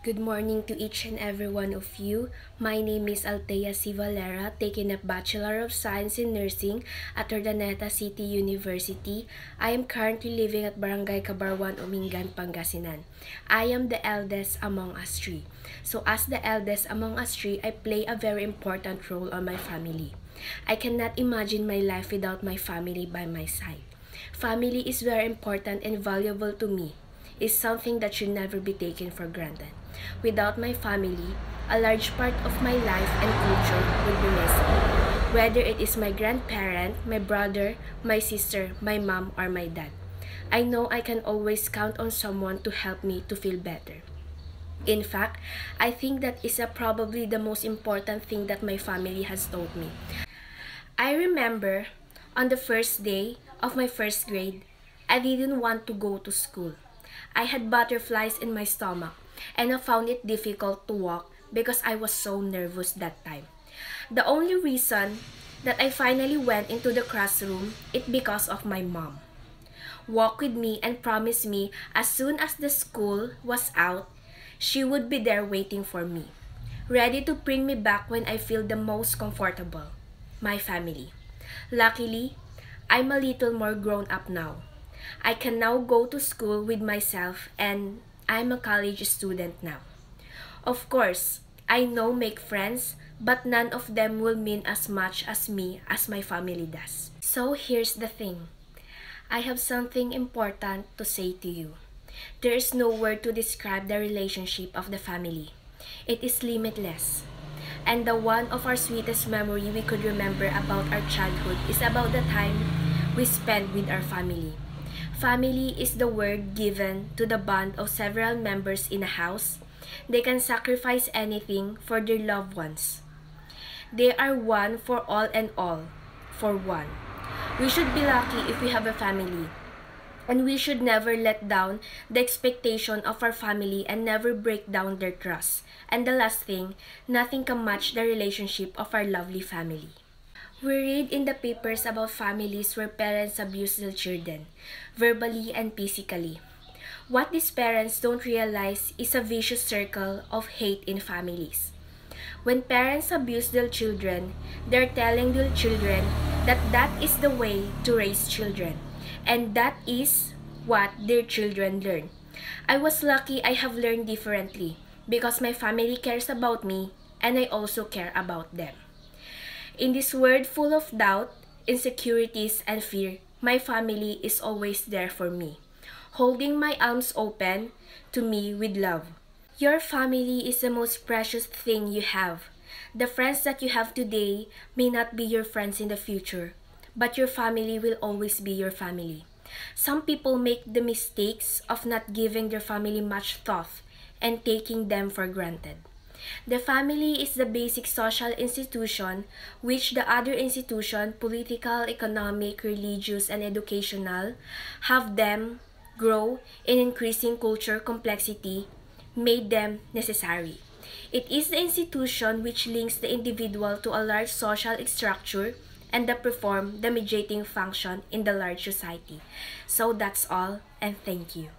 Good morning to each and every one of you. My name is Althea C. Valera, taking a Bachelor of Science in Nursing at Urdaneta City University. I am currently living at Barangay Cabaruan, Umingan, Pangasinan. I am the eldest among us three. So as the eldest among us three, I play a very important role on my family. I cannot imagine my life without my family by my side. Family is very important and valuable to me is something that should never be taken for granted. Without my family, a large part of my life and culture would be missing. Whether it is my grandparent, my brother, my sister, my mom, or my dad. I know I can always count on someone to help me to feel better. In fact, I think that is a probably the most important thing that my family has taught me. I remember on the first day of my first grade, I didn't want to go to school. I had butterflies in my stomach and I found it difficult to walk because I was so nervous that time. The only reason that I finally went into the classroom is because of my mom. Walk with me and promised me as soon as the school was out, she would be there waiting for me, ready to bring me back when I feel the most comfortable, my family. Luckily, I'm a little more grown up now. I can now go to school with myself and I'm a college student now. Of course, I know make friends, but none of them will mean as much as me as my family does. So here's the thing. I have something important to say to you. There is no word to describe the relationship of the family. It is limitless. And the one of our sweetest memory we could remember about our childhood is about the time we spent with our family. Family is the word given to the bond of several members in a house. They can sacrifice anything for their loved ones. They are one for all and all for one. We should be lucky if we have a family. And we should never let down the expectation of our family and never break down their trust. And the last thing, nothing can match the relationship of our lovely family. We read in the papers about families where parents abuse their children, verbally and physically. What these parents don't realize is a vicious circle of hate in families. When parents abuse their children, they're telling their children that that is the way to raise children, and that is what their children learn. I was lucky I have learned differently because my family cares about me and I also care about them. In this world full of doubt, insecurities, and fear, my family is always there for me, holding my arms open to me with love. Your family is the most precious thing you have. The friends that you have today may not be your friends in the future, but your family will always be your family. Some people make the mistakes of not giving their family much thought and taking them for granted. The family is the basic social institution which the other institution, political, economic, religious, and educational, have them grow in increasing culture complexity, made them necessary. It is the institution which links the individual to a large social structure and that perform the mediating function in the large society. So that's all and thank you.